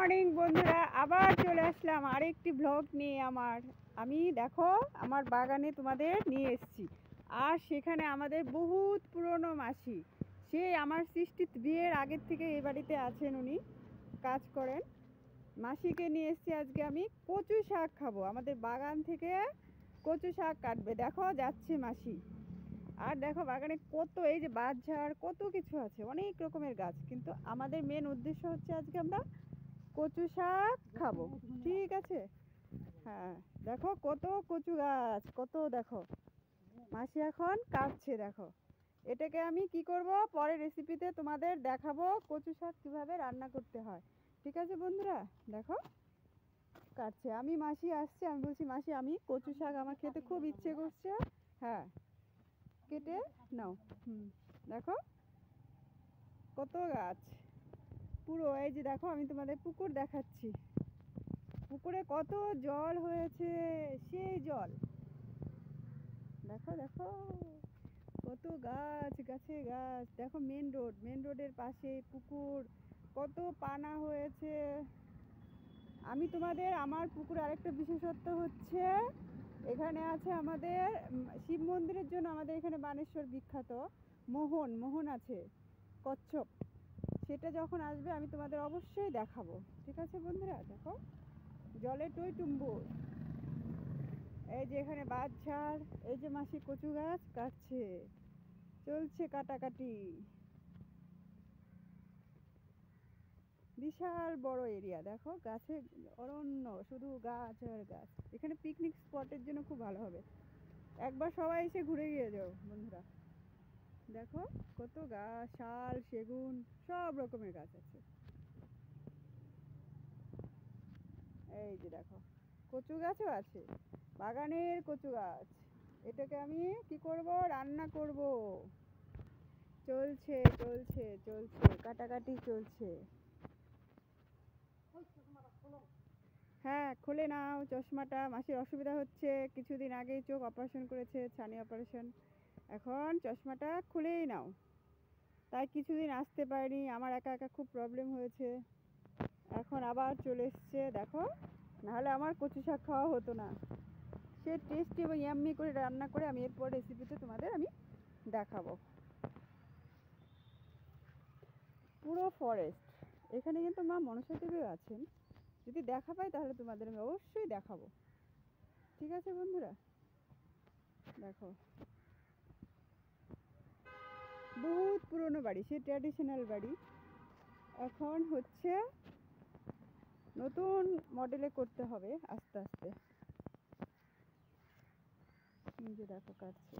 Morning, বন্ধুরা। আবার চলে আসলাম আরেকটি ব্লগ নিয়ে আমার। আমি দেখো, আমার বাগানে তোমাদের নিয়ে এসেছি। আর সেখানে আমাদের বহুত পুরনো মাসি। সে আমার সৃষ্টি বিয়ের আগের থেকে এই বাড়িতে আছেন উনি, কাজ করেন। মাসিকে নিয়ে এসেছি আজকে আমি কচু শাক খাব। আমাদের বাগান থেকে কচু শাক কাটবে। দেখো, যাচ্ছে মাসি। আর দেখো, বাগানে কত, এই যে বাঁশঝাড় কত কিছু আছে। অনেক রকমের গাছ। কিন্তু আমাদের মেন উদ্দেশ্য হচ্ছে আজকে আমরা কচু শাক খাব। ঠিক আছে? হ্যাঁ দেখো কত কচু গাছ, কত দেখো। মাসি এখন কাটছে দেখো। এটাকে আমি কি করব? পরে রেসিপিতে তোমাদের দেখাবো কচু শাক কীভাবে রান্না করতে হয়। ঠিক আছে বন্ধুরা? দেখো, কাটছে। আমি মাসি আসছে, আমি বলছি, মাসি, আমি কচু শাক আমার খেতে খুব ইচ্ছে করছে। হ্যাঁ কেটে নাও। হুম, দেখো, কত গাছ। পুরো এই যে দেখো আমি তোমাদের পুকুর দেখাচ্ছি। পুকুরে কত জল হয়েছে, সেই জল। দেখো দেখো, কত গাছ, গাছে গাছ। দেখো মেন রোড মেন রোডের পাশে পুকুর, কত পানা হয়েছে। আমি তোমাদের, আমার পুকুর আরেকটা বিশেষত্ব হচ্ছে, এখানে আছে আমাদের শিব মন্দিরের জন্য আমাদের এখানে বানেশ্বর বিখ্যাত। মোহন মোহন আছে, কচ্ছপ। সেটা যখন আসবে আমি তোমাদের অবশ্যই দেখাবো। ঠিক আছে বন্ধুরা? দেখো, জলে টই টুম্বুর এই যে এখানে বাঁশঝাড় এই যে মাসি কচু গাছ কাটছে। চলছে কাটাকাটি। বিশাল বড় এরিয়া, দেখো, গাছে অরণ্য, শুধু গাছ আর গাছ। এখানে পিকনিক স্পটের জন্য খুব ভালো হবে। একবার সবাই এসে ঘুরে গিয়ে যাও বন্ধুরা। দেখো, কত গাছ শাল, সেগুন, সব রকমের গাছ আছে। এই যে দেখো, কচু গাছও আছে, বাগানের কচু গাছ। এটাকে আমি কি করব? রান্না করব। চলছে চলছে চলছে, কাটাকাটি চলছে। হ্যাঁ খুলে নাও, চশমাটা, মাসির অসুবিধা হচ্ছে, কিছুদিন আগেই চোখ অপারেশন করেছে, ছানি অপারেশন এখন চশমাটা খুলেই নাও। তাই কিছুদিন আসতে পারিনি, আমার একা একা খুব প্রবলেম হয়েছে। এখন আবার চলে এসছে, দেখো, নাহলে আমার কচু শাক খাওয়া হতো না। সে টেস্টি এবং ইয়াম্মি করে রান্না করে আমি এরপর রেসিপিতে তোমাদের আমি দেখাবো। পুরো ফরেস্ট এখানে কিন্তু মা মনসা দেবীও আছেন। যদি দেখা পাই তাহলে তোমাদের আমি অবশ্যই দেখাবো। ঠিক আছে বন্ধুরা? দেখো। বহুত পুরনো বাড়ি সে ট্র্যাডিশনাল বাড়ি। এখন হচ্ছে নতুন মডেলে করতে হবে আস্তে আস্তে। নিজে দেখো কাটছে।